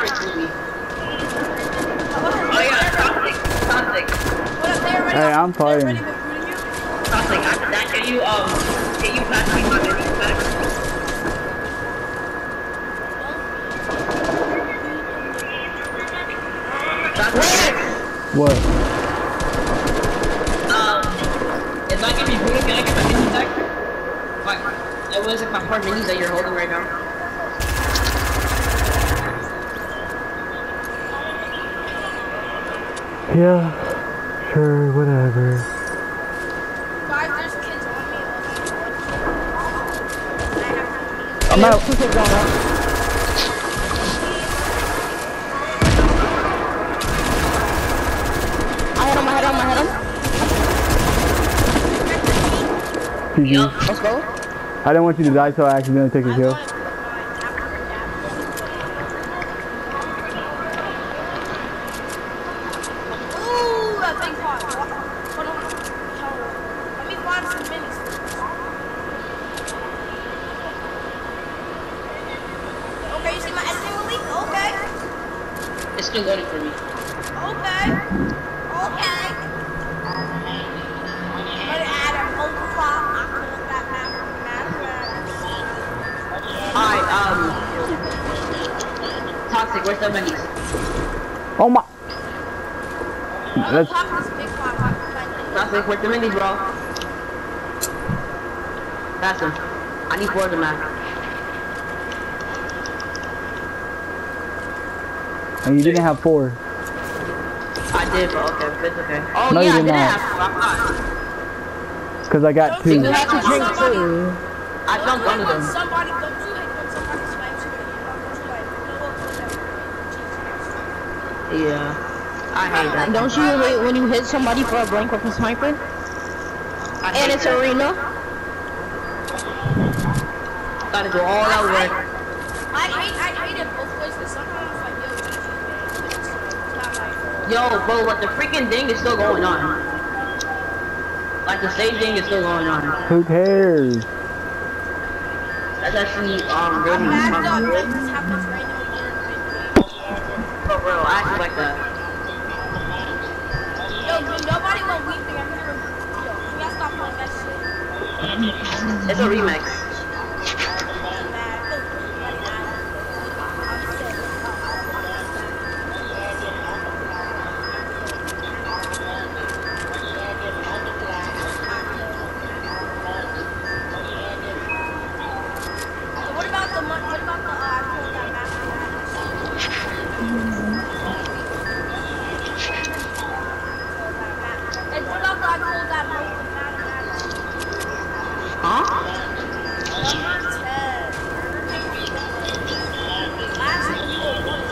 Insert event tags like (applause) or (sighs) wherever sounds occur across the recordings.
Pirates movie. Oh yeah, Toxic. Toxic. What up, Hey, I'm they fighting. already been recruiting you? Toxic. After that, can you um, can you pass me my mini pack? What? Um, if I can be booted, can I get my mini back? Like, it was like my hard minis that you're holding right now. Yeah. Sure, whatever. Guys, there's kids on me. I have to I'm out. Two kids on us. I hit him, I hit him, I hit him. GG. Let's go. I didn't want you to die, so I accidentally took a kill. Ooh, that big pot. Hold on. Hold on. Let me find some minis. Okay, you see my editing leak? Okay. It's still loading for me. Okay. Okay. But add a whole clock. I can look that map. Alright, um, Toxic, where's the minis? Oh my. I'm That's gonna pop this big pot. I can find it. Toxic, where's the minis, oh bro? Pass them. I need four of them, man. and you didn't have four. I did, but okay, but it's okay. Oh No, you yeah, I did didn't have four. Cause I got two. you You have to drink Somebody- too. I Don't dumped hate under when them. Somebody, don't you when somebody swipes you you don't like, you know what, whatever. Jesus. Yeah. I hate that. Don't you hate when you hit somebody for a blank with a sniper? I And hate it's arena? Gotta do all that work. I hate, I hate it both ways because sometimes like, yo, GG, man. It's just, it's not like, Yo, bro, but the freaking thing is still going on. Like the same thing is still going on. Who cares? That's actually um really I'm backed up. That just happens randomly during the game. for real. I actually like that. Yo, dude, nobody went weeping. I'm here. Yo, we gotta stop playing that shit. It's a remix. Mad. I feel really bad. I'm sick. So what about the mon- what about the uh, I pulled that master And what about the I pulled that most of mathematics? Huh? Number 10. Last week you were one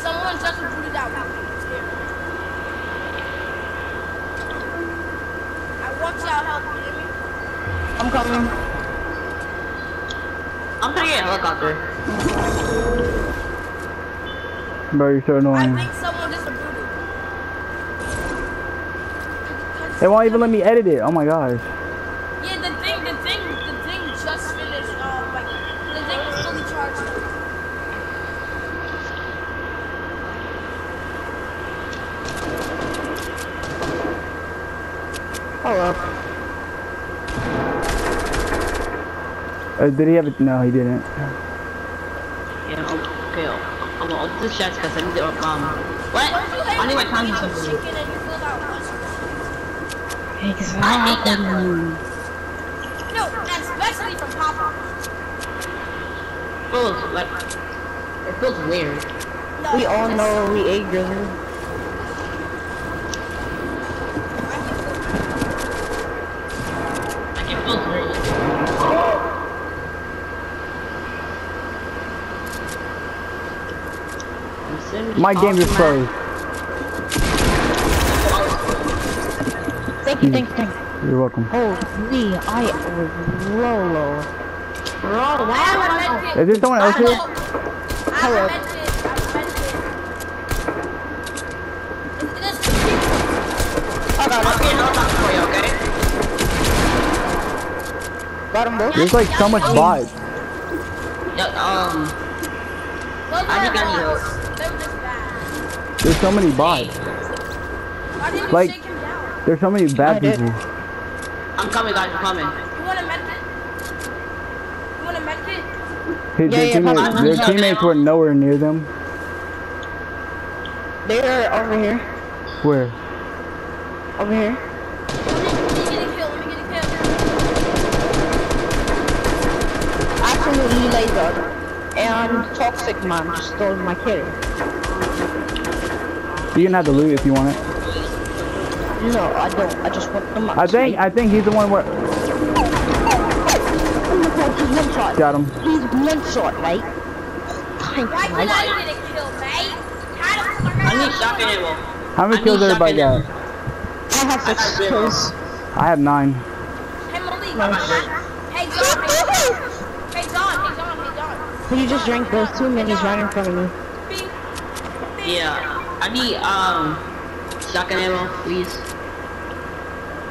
Someone just recruited out. It's here. I want y'all help, you hear me? I'm coming. I'm gonna get a helicopter. Bro, you're so I annoying. think someone just recruited. It won't even let me edit it. Oh my gosh. Yeah, the thing, the thing, the thing just finished. Um, like the thing was fully charged. up. Hold up. Uh, did he have it? No, he didn't. Yeah. oh, Okay. I'm gonna open this chest because I need to um. What? Don't you hate I need my time to eat a something. chicken and you feel that muscle? I hate that part. No, especially from Papa. Feels like it feels weird. No, We all know we ate grizzly. My game is froze. Thank you, thank you, thank you. You're welcome. Holy, I was Lolo. Lolo, wow. Is there someone else here? Hello. Hold on, I'll be an unlock for you, okay? Got him, bro. There's like so much vibes. Yeah, um... I think I need there's so many bots. Why didn't you Like- shake him down? There's so many bad people. I'm coming, guys. I'm coming. You want a medkit? You want a medkit? His, Yeah, their yeah, teammates, probably. their teammates were nowhere near them. They're over here. Where? Over here. Let me, get a kill. Let me get a kill. Absolutely laser. Uh, and toxic man just stole my kill. You can have the loot if you want it. No, I don't. I just want the money. I think I think he's the one where Oh my god, he's one shot. got him. He's one shot, right? Thank Why you, did. I get a kill, mate? How the fuck I need shotgun ammo. How many I kills need everybody shotgun got? I have I got six zero. kills. I have nine. Hey, Malik. Nice. (laughs) Hey, John. Hey, John. Hey, John. Hey, John. You just drank those two minis right in front of me. Bing. Bing. Yeah, I need um shotgun ammo, please.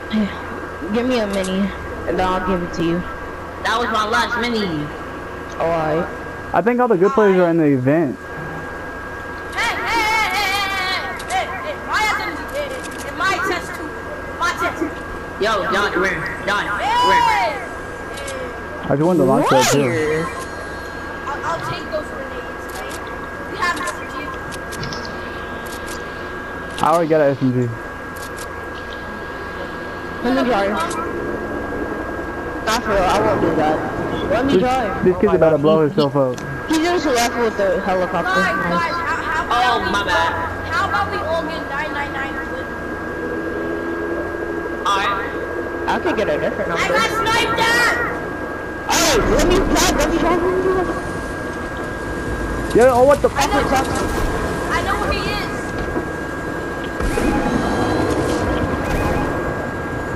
(sighs) Give me a mini, and then I'll give it to you. That was my last mini. Alright. I think all the good players are in the event. Hey, hey, hey, hey, hey, hey, hey, hey, my SMG, hey, hey, hey, my chest too, my chest. Yo, John, where? John, where? Hey, hey, I just wanted to launch that too. Where? I'll, I'll take those grenades, right? We have SMG. I already got an SMG. Let me drive. Not for real, I won't do that. Let me This, drive. this Oh kid's my about to blow himself up. He, he just left with the helicopter. Guys, guys, Nice. how, how Oh, about we, my bad. How about we all get 999? Alright. I could get a different one. I got sniped at! Alright, let me drive, let me drive, let me drive. Yeah, oh what the I fuck? know, I know where he is.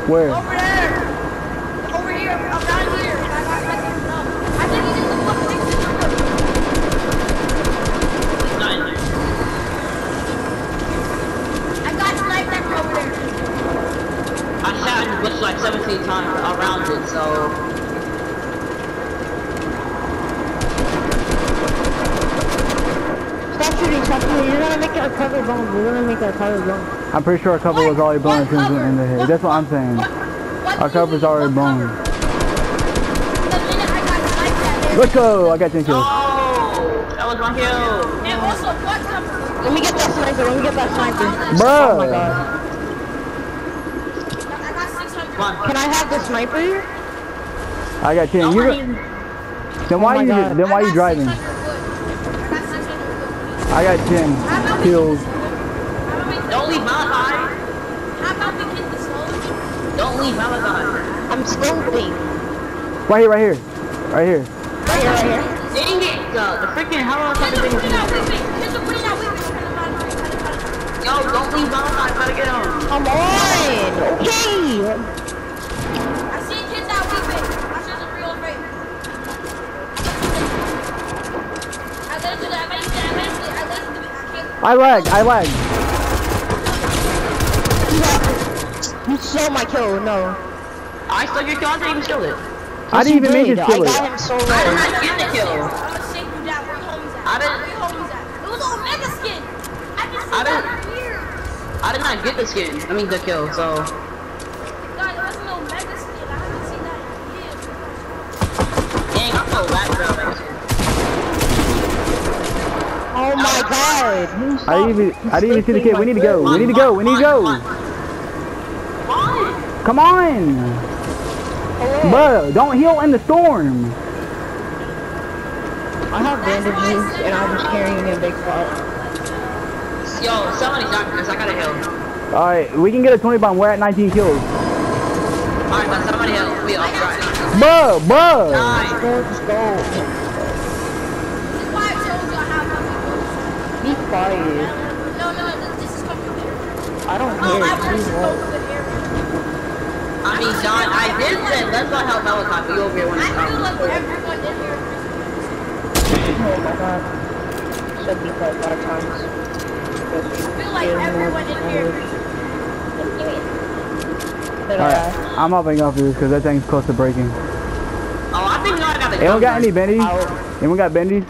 Where? Over there. Over here, around here. I got nothing. No. I think he's in the fucking to He's not in there. I got sniped over there. I shot bush like 17 times around it, so Stop shooting, stop shooting. You're gonna make a cover bomb. We're gonna make a cover bomb. I'm pretty sure our cover was already blown into him in the head. That's what I'm saying. What, what Our do you cover's already what blown. cover? The minute I got sniped at there. Let's go! I got 10 kills. Oh, that was my kill. And also, what cover? Let me get that sniper, let me get that sniper. Bruh. Oh my god. I got 600. Come on. Can I have the sniper? I got 10. Don't You, worry. then why Oh my you God. then why I you got driving? 600 wood. I got 600 wood. I got 10 How about we kills. Get this, how about we, Don't leave Malachi. how about we get this home? Don't leave Malachi. I'm scoping. Right here, right here. Right here. Right here, right here. Dang it, the, the freaking helicopter Here's a thing is out weeping. Here's a green out weeping. Kind of bad, kind of bad. Yo, don't leave Malachi, gotta get him. Come on! Okay! I see kids out weeping. I should just real afraid. I let it do that. I let it do that. I let it do that. I let it do it. I can't. I lag, I lag. You stole my kill, no. I stole your kill, I didn't even steal it. I Yes, didn't you even make it kill I got him so I did not get the kill. I'm gonna shake you down. Where your homies at? I didn't- Where your homies at? It was all mega skin. I can see I that right here. I did not get the skin. I mean the kill, so God, there was no mega skin. I haven't seen that in years. dang, I'm so bad for that. Oh my god! I didn't even I didn't even see the kid. We need to go. We need to go. We need to go. Come on. Bro, don't heal in the storm. I have bandages and I'm just carrying a big pot. Yo, somebody shot me, 'cause I gotta heal. Alright, we can get a 20 bomb. We're at 19 kills. Alright, but somebody help me. I'll try. Bro, bro. Nine. Let's go, let's go. This is why I told you I have nothing. Be quiet. No, no, this, this is comfortable. I don't Oh, hear I it. want Please to go won't. the area. I mean, John, I did say let's not help Malachi, but you over here when I it's feel like everyone in here. Oh my god. Said be quiet a lot of times. I feel like everyone in here. Alright, I? I'm hopping off this because that thing's close to breaking. Oh, I think I got a Anyone got any bendies? Out. Anyone got bendies?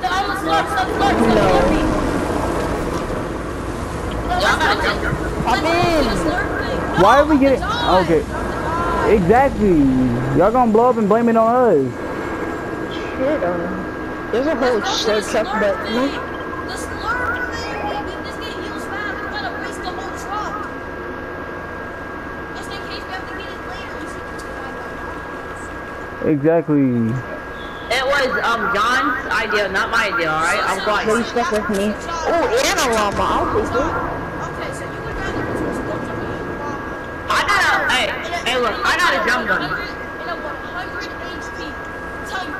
No. slurp. Y'all gotta jump. Hop. Why are we getting? Okay, exactly. Y'all gonna blow up and blame it on us. Shit, um, there's a whole shit truck, but no. The slurp thing, baby. This get used fast. We gotta waste the whole truck. Just in case we have to get it later. You see, Exactly. It was um John's idea, not my idea. All right, I'm going. Well, you going. stuck with me. Oh, and a llama. I'll take it. Okay, so you would rather use a slurp to be a llama. I got a hey hey look, I got a jump gun. In a 100 HP. Tell you,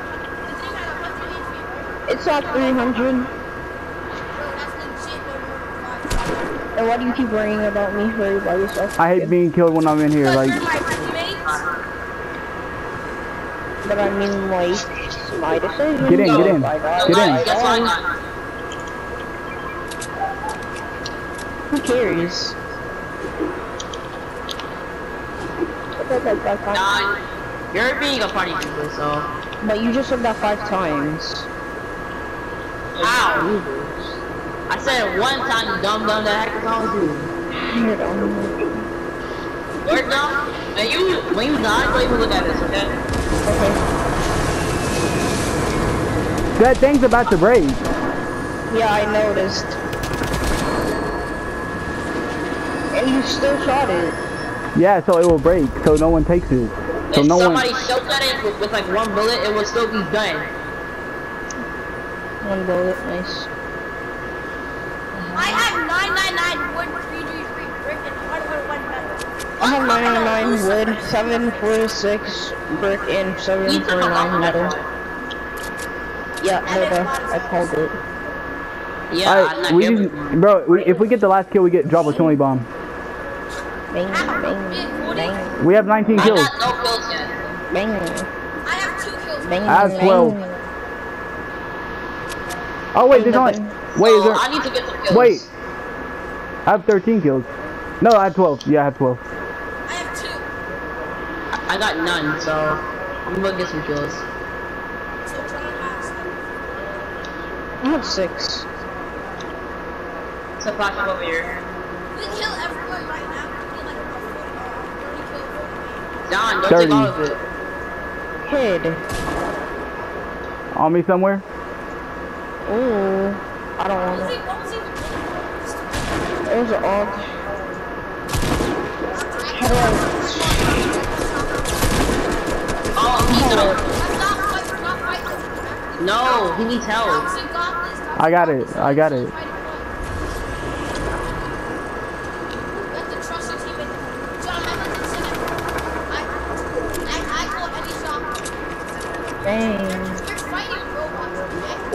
the thing had 100 HP, right? It's at 300. Bro, that's legit no more than five. And why do you keep worrying about me for by yourself? I hate being killed when I'm in here. Like, you're my teammates. But I mean, like, it's my decision. Get in, get in. Get in. Who what I got. Who cares? But you're being a party pooper, so. But you just said that five times. Ow! I said it one time, you dumb dumb, that heck is wrong with you? You're dumb. Word dumb? And you, when you die, don't even look at this, okay? Okay. that thing's about to break. Yeah, I noticed. And you still shot it. Yeah, so it will break, so no one takes it. So if no one. somebody shot at it with, with like one bullet, it will still be done. One bullet, nice. I have 999 wood 333 brick and 111 metal. I have 999 wood, 746 brick, and 749 metal. Yeah, Hilda, I called it. Yeah, I'm Alright, not we here just, with you. bro. We, if we get the last kill, we get drop a 20 bomb. Bang, bang, bang, We have 19 kills. I kills. got no kills yet. bang, I have two kills. bang. I have bang. 12. Oh wait, there's only. Wait, is So, there? I need to get some kills. Wait. I have 13 kills. No, I have 12. Yeah, I have 12. I have two. I got none, so I'm gonna get some kills. So John has. I have six. So flash over here. We kill everyone right now. We get like about 40, 30 kills. Don't 30. take all of it. Kid. On me somewhere? Ooh. I don't What want was it. he? Was he? It was an og. How do I... Oh, he's Hold not. up. Let's not fight. We're not fighting. No, he needs help. Thompson got this. Thompson I got it. I got it. Fighting one. You have to trust your teammate. John, I went to Senate. I, I, I call any shot. Dang. You're fighting robots.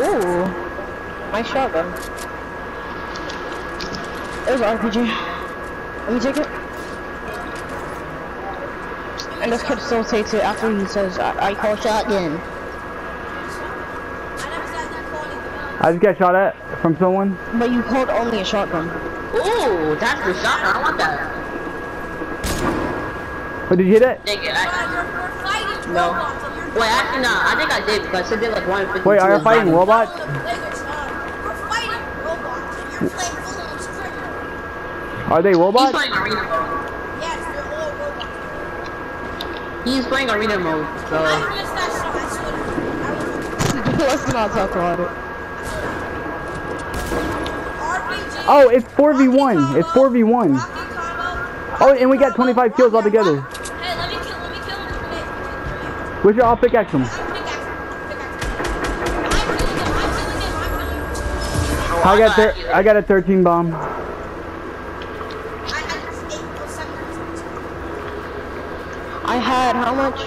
Ooh. My shotgun. It was RPG. Let me take it. And this kid still takes it after he says, I, I call shotgun. I never said that call anything else. I just got shot at from someone. But you called only a shotgun. Ooh, that's the shotgun. I want that. But did you hit it? Take it. John, I, you're, you're fighting No. robots. and you're wait, actually, nah. I think I did because I did like 152. Wait, are you was fighting driving. robots? We're fighting robots, and you're playing full on script. Are they He's robots? playing arena mode. Yes, they're all robots. He's playing arena mode, so. I missed that shot. I swear. to God. I was Let's not talk about it. RPG. Oh, it's 4v1. It's 4v1. Rocky combo. Oh, and we got 25 kills altogether. Him. I'm killing him. I got thir- I got a 13 bomb. I had eight or seven. I had how much?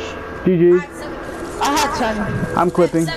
GG. I had seven kills. I had 10. I'm clipping.